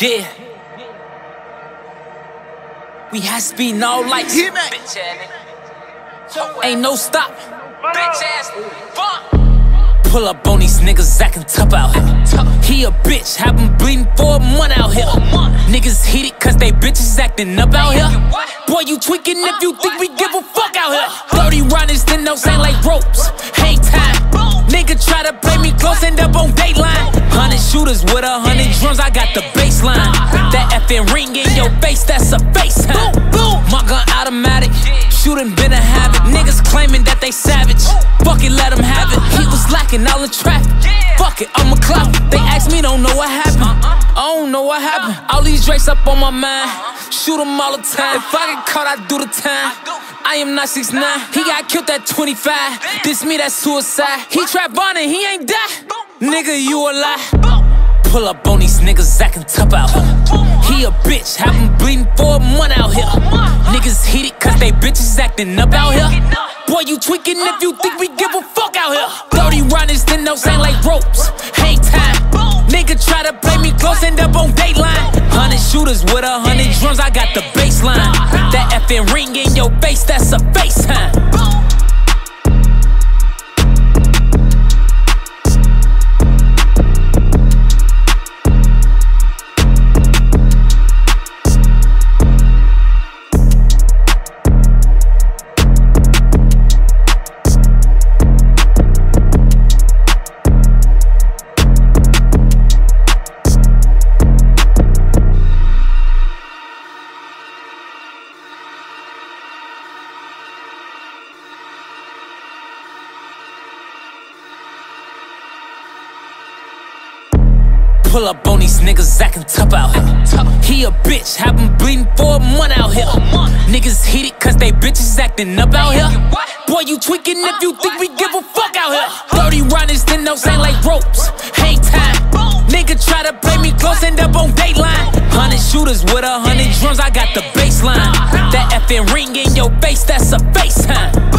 Yeah. We high speed, no lights. Hit me. Bitch ass. Ain't no stop. Bitch ass fuck. Pull up on these niggas acting tough out here. He a bitch, have him bleeding for a month out here. Niggas heated cause they bitches acting up out here. Boy, you tweaking if you think we give a fuck out here. 30 runners, then no ain't like ropes. Hang time. Nigga try to play me close, end up on dateline. Hundred shooters with a hundred drums, I got the baseline. That effing ring in your face, that's a FaceTime. My gun automatic, shooting been a habit. Niggas claiming that they savage. Fuck it, let them have it. He was lacking all the traffic. Fuck it, I'm a clout. They ask me, don't know what happened. I don't know what happened. All these drakes up on my mind. Shoot them all the time. If I get caught, I do the time. I am not 6ix9ine. He got killed at 25. This me, that's suicide. He trap on it, he ain't die. Nigga, you a lie. Pull up on these niggas acting tough out here. He a bitch, have him bleeding for a month out here. Niggas heated cause they bitches acting up out here. Boy, you tweaking if you think we give a fuck out here. 30 runners, then no ain't like ropes. Hang time. Nigga try to play me close, end up on dateline. Hundred shooters with a hundred drums, I got the baseline. That effing ring in your face, that's a FaceTime. Pull up on these niggas acting tough out here. He a bitch, have him bleeding for a month out here. Niggas heated cause they bitches acting up out here. Boy, you tweaking if you think we give a fuck out here. 30 runners, then no ain't like ropes. Hang time. Nigga try to play me close, end up on dateline. Hundred shooters with a hundred drums, I got the baseline. That effing ring in your face, that's a FaceTime.